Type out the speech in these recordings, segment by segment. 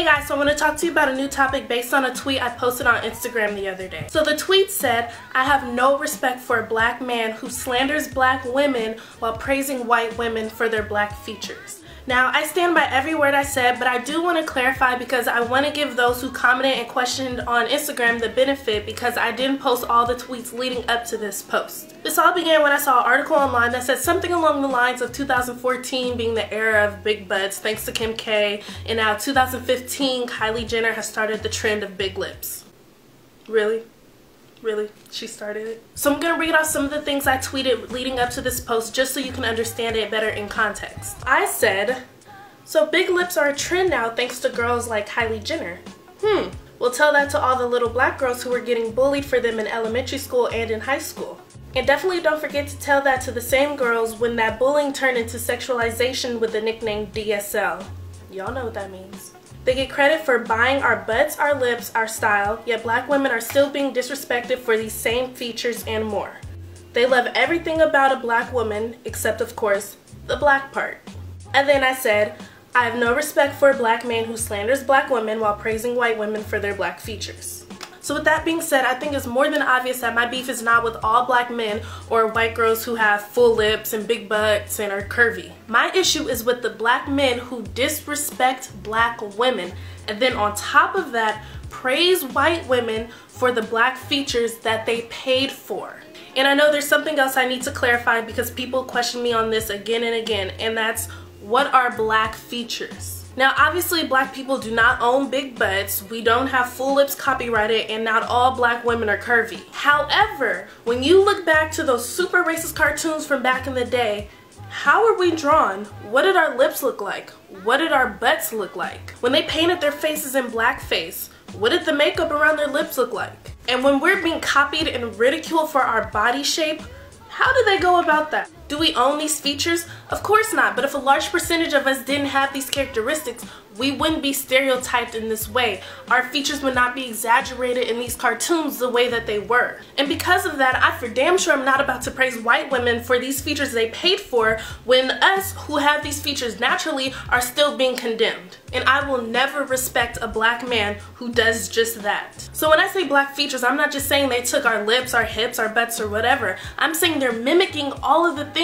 Hey guys, so I want to talk to you about a new topic based on a tweet I posted on Instagram the other day. So the tweet said, I have no respect for a black man who slanders black women while praising white women for their black features. Now, I stand by every word I said, but I do want to clarify because I want to give those who commented and questioned on Instagram the benefit because I didn't post all the tweets leading up to this post. This all began when I saw an article online that said something along the lines of 2014 being the era of big butts thanks to Kim K, and now 2015 Kylie Jenner has started the trend of big lips. Really? Really? She started it? So I'm to read off some of the things I tweeted leading up to this post just so you can understand it better in context. I said, so big lips are a trend now thanks to girls like Kylie Jenner. Hmm, we'll tell that to all the little black girls who were getting bullied for them in elementary school and in high school. And definitely don't forget to tell that to the same girls when that bullying turned into sexualization with the nickname DSL. Y'all know what that means. They get credit for buying our butts, our lips, our style, yet black women are still being disrespected for these same features and more. They love everything about a black woman, except of course, the black part. And then I said, I have no respect for a black man who slanders black women while praising white women for their black features. So with that being said, I think it's more than obvious that my beef is not with all black men or white girls who have full lips and big butts and are curvy. My issue is with the black men who disrespect black women and then on top of that, praise white women for the black features that they paid for. And I know there's something else I need to clarify because people question me on this again and again, and that's what are black features? Now obviously black people do not own big butts, we don't have full lips copyrighted, and not all black women are curvy. However, when you look back to those super racist cartoons from back in the day, how were we drawn? What did our lips look like? What did our butts look like? When they painted their faces in blackface, what did the makeup around their lips look like? And when we're being copied and ridiculed for our body shape, how do they go about that? Do we own these features? Of course not, but if a large percentage of us didn't have these characteristics, we wouldn't be stereotyped in this way. Our features would not be exaggerated in these cartoons the way that they were. And because of that, I for damn sure am not about to praise white women for these features they paid for when us who have these features naturally are still being condemned. And I will never respect a black man who does just that. So when I say black features, I'm not just saying they took our lips, our hips, our butts, or whatever. I'm saying they're mimicking all of the things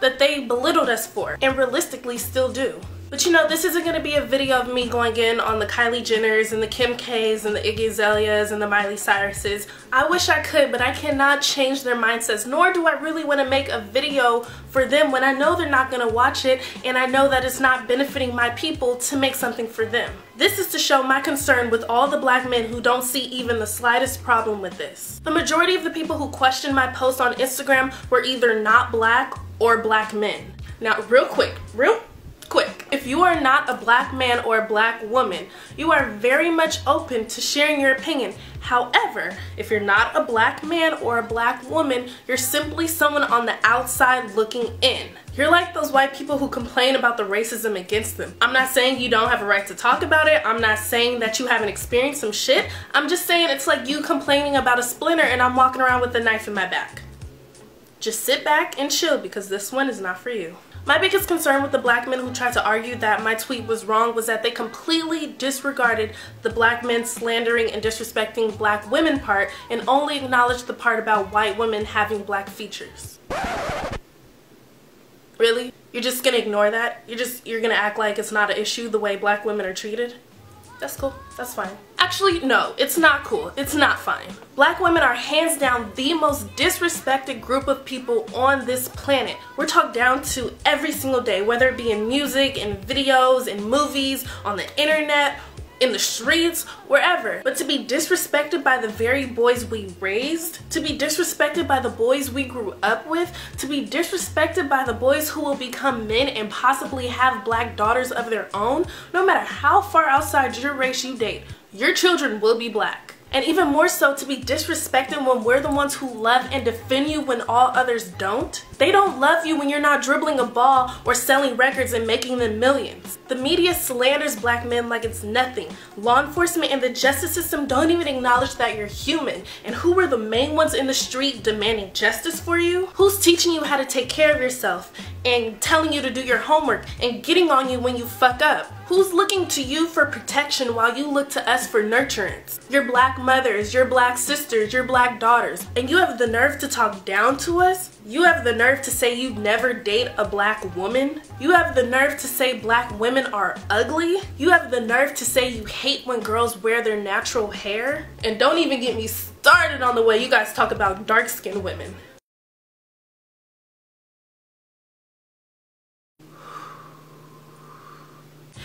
that they belittled us for and realistically still do. But you know, this isn't to be a video of me going in on the Kylie Jenners and the Kim K's and the Iggy Azaleas and the Miley Cyruses. I wish I could, but I cannot change their mindsets, nor do I really want to make a video for them when I know they're not to watch it and I know that it's not benefiting my people to make something for them. This is to show my concern with all the black men who don't see even the slightest problem with this. The majority of the people who questioned my post on Instagram were either not black or black men. Now, real quick, real. If you are not a black man or a black woman, you are very much open to sharing your opinion. However, if you're not a black man or a black woman, you're simply someone on the outside looking in. You're like those white people who complain about the racism against them. I'm not saying you don't have a right to talk about it. I'm not saying that you haven't experienced some shit. I'm just saying it's like you complaining about a splinter and I'm walking around with a knife in my back. Just sit back and chill because this one is not for you. My biggest concern with the black men who tried to argue that my tweet was wrong was that they completely disregarded the black men slandering and disrespecting black women part and only acknowledged the part about white women having black features. Really? You're just gonna ignore that? You're just, you're gonna act like it's not an issue the way black women are treated? That's cool. That's fine. Actually, no, it's not cool. It's not fine. Black women are hands down the most disrespected group of people on this planet. We're talked down to every single day, whether it be in music, in videos, in movies, on the internet, in the streets, wherever. But to be disrespected by the very boys we raised, to be disrespected by the boys we grew up with, to be disrespected by the boys who will become men and possibly have black daughters of their own, no matter how far outside your race you date, your children will be black. And even more so to be disrespected when we're the ones who love and defend you when all others don't. They don't love you when you're not dribbling a ball or selling records and making them millions. The media slanders black men like it's nothing. Law enforcement and the justice system don't even acknowledge that you're human. And who were the main ones in the street demanding justice for you? Who's teaching you how to take care of yourself and telling you to do your homework and getting on you when you fuck up? Who's looking to you for protection while you look to us for nurturance? Your black mothers, your black sisters, your black daughters. And you have the nerve to talk down to us? You have the nerve to say you'd never date a black woman? You have the nerve to say black women are ugly? You have the nerve to say you hate when girls wear their natural hair? And don't even get me started on the way you guys talk about dark skinned women.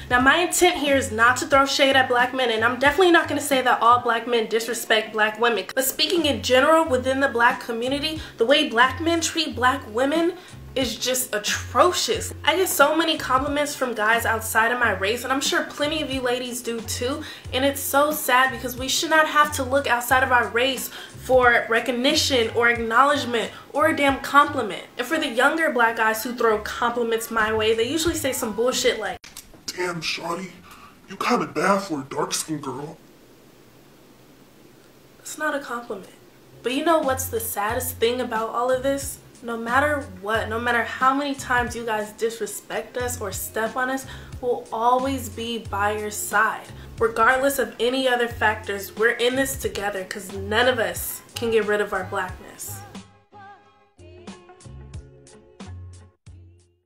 Now my intent here is not to throw shade at black men and I'm definitely not going to say that all black men disrespect black women. But speaking in general within the black community, the way black men treat black women is just atrocious. I get so many compliments from guys outside of my race and I'm sure plenty of you ladies do too and it's so sad because we should not have to look outside of our race for recognition or acknowledgement or a damn compliment. And for the younger black guys who throw compliments my way, they usually say some bullshit like Damn, Shawty, you kinda bad for a dark skinned girl. It's not a compliment. But you know what's the saddest thing about all of this? No matter what, no matter how many times you guys disrespect us or step on us, we'll always be by your side. Regardless of any other factors, we're in this together because none of us can get rid of our blackness.